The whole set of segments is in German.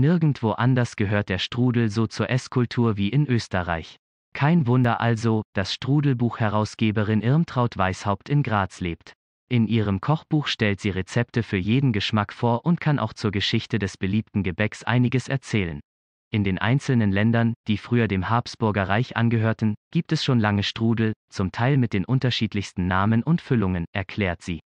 Nirgendwo anders gehört der Strudel so zur Esskultur wie in Österreich. Kein Wunder also, dass Strudelbuch-Herausgeberin Irmtraut Weishaupt in Graz lebt. In ihrem Kochbuch stellt sie Rezepte für jeden Geschmack vor und kann auch zur Geschichte des beliebten Gebäcks einiges erzählen. In den einzelnen Ländern, die früher dem Habsburger Reich angehörten, gibt es schon lange Strudel, zum Teil mit den unterschiedlichsten Namen und Füllungen, erklärt sie.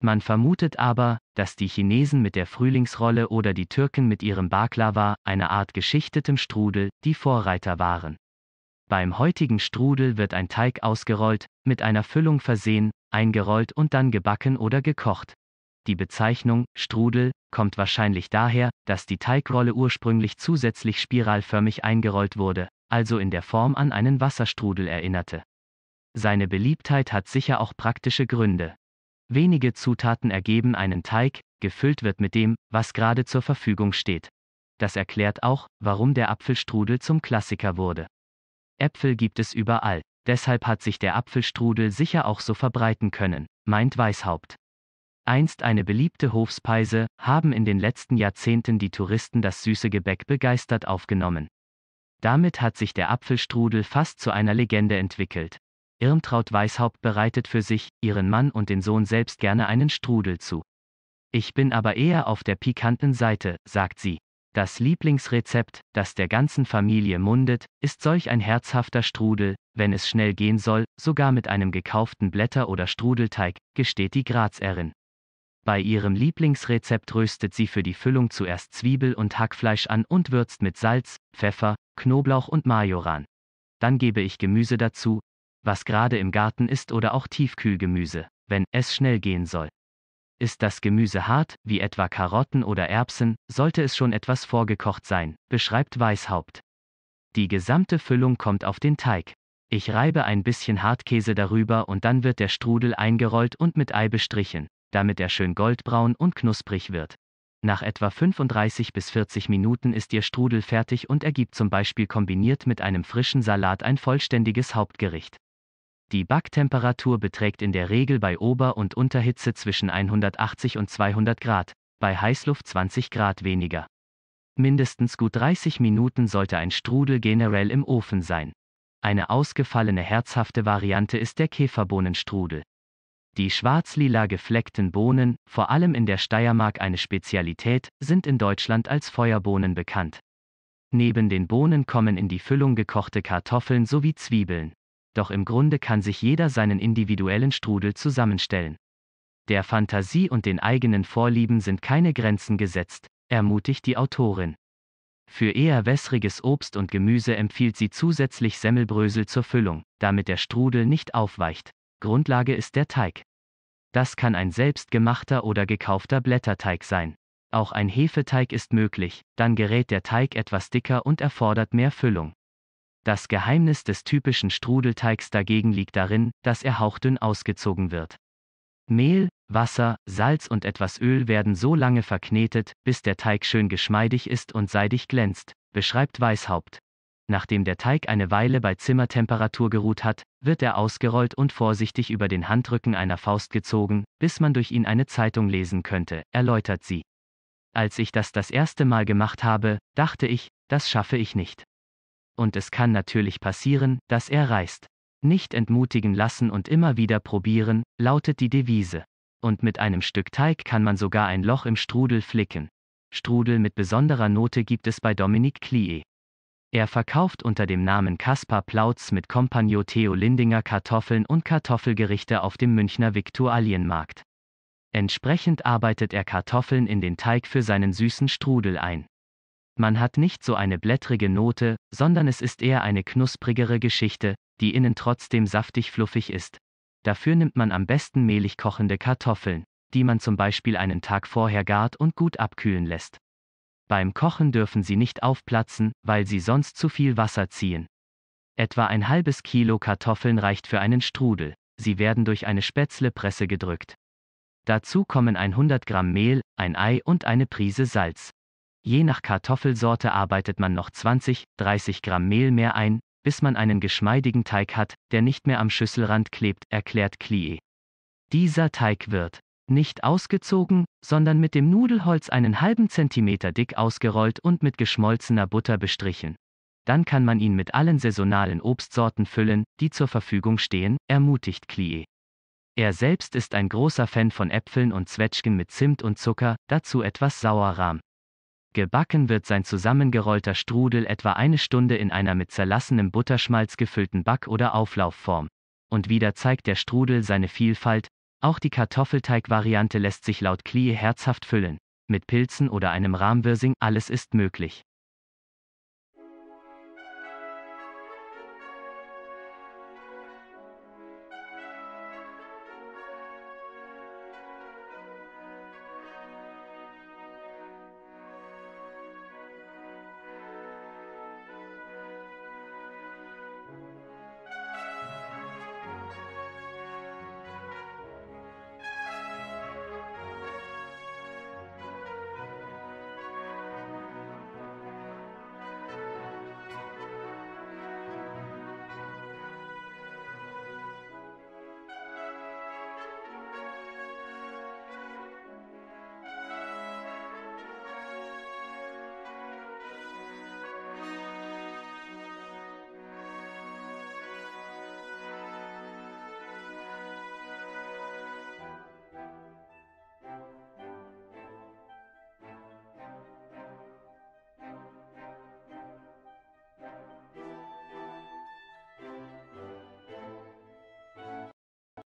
Man vermutet aber, dass die Chinesen mit der Frühlingsrolle oder die Türken mit ihrem Baklava, einer Art geschichtetem Strudel, die Vorreiter waren. Beim heutigen Strudel wird ein Teig ausgerollt, mit einer Füllung versehen, eingerollt und dann gebacken oder gekocht. Die Bezeichnung Strudel kommt wahrscheinlich daher, dass die Teigrolle ursprünglich zusätzlich spiralförmig eingerollt wurde, also in der Form an einen Wasserstrudel erinnerte. Seine Beliebtheit hat sicher auch praktische Gründe. Wenige Zutaten ergeben einen Teig, gefüllt wird mit dem, was gerade zur Verfügung steht. Das erklärt auch, warum der Apfelstrudel zum Klassiker wurde. Äpfel gibt es überall, deshalb hat sich der Apfelstrudel sicher auch so verbreiten können, meint Weishaupt. Einst eine beliebte Hofspeise, haben in den letzten Jahrzehnten die Touristen das süße Gebäck begeistert aufgenommen. Damit hat sich der Apfelstrudel fast zu einer Legende entwickelt. Irmtraut Weishaupt bereitet für sich, ihren Mann und den Sohn selbst gerne einen Strudel zu. Ich bin aber eher auf der pikanten Seite, sagt sie. Das Lieblingsrezept, das der ganzen Familie mundet, ist solch ein herzhafter Strudel, wenn es schnell gehen soll, sogar mit einem gekauften Blätter- oder Strudelteig, gesteht die Grazerin. Bei ihrem Lieblingsrezept röstet sie für die Füllung zuerst Zwiebel und Hackfleisch an und würzt mit Salz, Pfeffer, Knoblauch und Majoran. Dann gebe ich Gemüse dazu, was gerade im Garten ist oder auch Tiefkühlgemüse, wenn es schnell gehen soll. Ist das Gemüse hart, wie etwa Karotten oder Erbsen, sollte es schon etwas vorgekocht sein, beschreibt Weishaupt. Die gesamte Füllung kommt auf den Teig. Ich reibe ein bisschen Hartkäse darüber und dann wird der Strudel eingerollt und mit Ei bestrichen damit er schön goldbraun und knusprig wird. Nach etwa 35 bis 40 Minuten ist Ihr Strudel fertig und ergibt zum Beispiel kombiniert mit einem frischen Salat ein vollständiges Hauptgericht. Die Backtemperatur beträgt in der Regel bei Ober- und Unterhitze zwischen 180 und 200 Grad, bei Heißluft 20 Grad weniger. Mindestens gut 30 Minuten sollte ein Strudel generell im Ofen sein. Eine ausgefallene herzhafte Variante ist der Käferbohnenstrudel. Die schwarz-lila gefleckten Bohnen, vor allem in der Steiermark eine Spezialität, sind in Deutschland als Feuerbohnen bekannt. Neben den Bohnen kommen in die Füllung gekochte Kartoffeln sowie Zwiebeln. Doch im Grunde kann sich jeder seinen individuellen Strudel zusammenstellen. Der Fantasie und den eigenen Vorlieben sind keine Grenzen gesetzt, ermutigt die Autorin. Für eher wässriges Obst und Gemüse empfiehlt sie zusätzlich Semmelbrösel zur Füllung, damit der Strudel nicht aufweicht. Grundlage ist der Teig. Das kann ein selbstgemachter oder gekaufter Blätterteig sein. Auch ein Hefeteig ist möglich, dann gerät der Teig etwas dicker und erfordert mehr Füllung. Das Geheimnis des typischen Strudelteigs dagegen liegt darin, dass er hauchdünn ausgezogen wird. Mehl, Wasser, Salz und etwas Öl werden so lange verknetet, bis der Teig schön geschmeidig ist und seidig glänzt, beschreibt Weishaupt. Nachdem der Teig eine Weile bei Zimmertemperatur geruht hat, wird er ausgerollt und vorsichtig über den Handrücken einer Faust gezogen, bis man durch ihn eine Zeitung lesen könnte, erläutert sie. Als ich das das erste Mal gemacht habe, dachte ich, das schaffe ich nicht. Und es kann natürlich passieren, dass er reißt. Nicht entmutigen lassen und immer wieder probieren, lautet die Devise. Und mit einem Stück Teig kann man sogar ein Loch im Strudel flicken. Strudel mit besonderer Note gibt es bei Dominique Clie. Er verkauft unter dem Namen Kaspar Plautz mit Kompagnon Theo Lindinger Kartoffeln und Kartoffelgerichte auf dem Münchner Viktualienmarkt. Entsprechend arbeitet er Kartoffeln in den Teig für seinen süßen Strudel ein. Man hat nicht so eine blättrige Note, sondern es ist eher eine knusprigere Geschichte, die innen trotzdem saftig fluffig ist. Dafür nimmt man am besten mehlig kochende Kartoffeln, die man zum Beispiel einen Tag vorher gart und gut abkühlen lässt. Beim Kochen dürfen sie nicht aufplatzen, weil sie sonst zu viel Wasser ziehen. Etwa ein halbes Kilo Kartoffeln reicht für einen Strudel, sie werden durch eine Spätzlepresse gedrückt. Dazu kommen 100 Gramm Mehl, ein Ei und eine Prise Salz. Je nach Kartoffelsorte arbeitet man noch 20, 30 Gramm Mehl mehr ein, bis man einen geschmeidigen Teig hat, der nicht mehr am Schüsselrand klebt, erklärt Klie. Dieser Teig wird, Nicht ausgezogen, sondern mit dem Nudelholz einen halben Zentimeter dick ausgerollt und mit geschmolzener Butter bestrichen. Dann kann man ihn mit allen saisonalen Obstsorten füllen, die zur Verfügung stehen, ermutigt Klie. Er selbst ist ein großer Fan von Äpfeln und Zwetschgen mit Zimt und Zucker, dazu etwas Sauerrahm. Gebacken wird sein zusammengerollter Strudel etwa eine Stunde in einer mit zerlassenem Butterschmalz gefüllten Back- oder Auflaufform. Und wieder zeigt der Strudel seine Vielfalt, auch die Kartoffelteig-Variante lässt sich laut Klie herzhaft füllen. Mit Pilzen oder einem Rahmwirsing, alles ist möglich.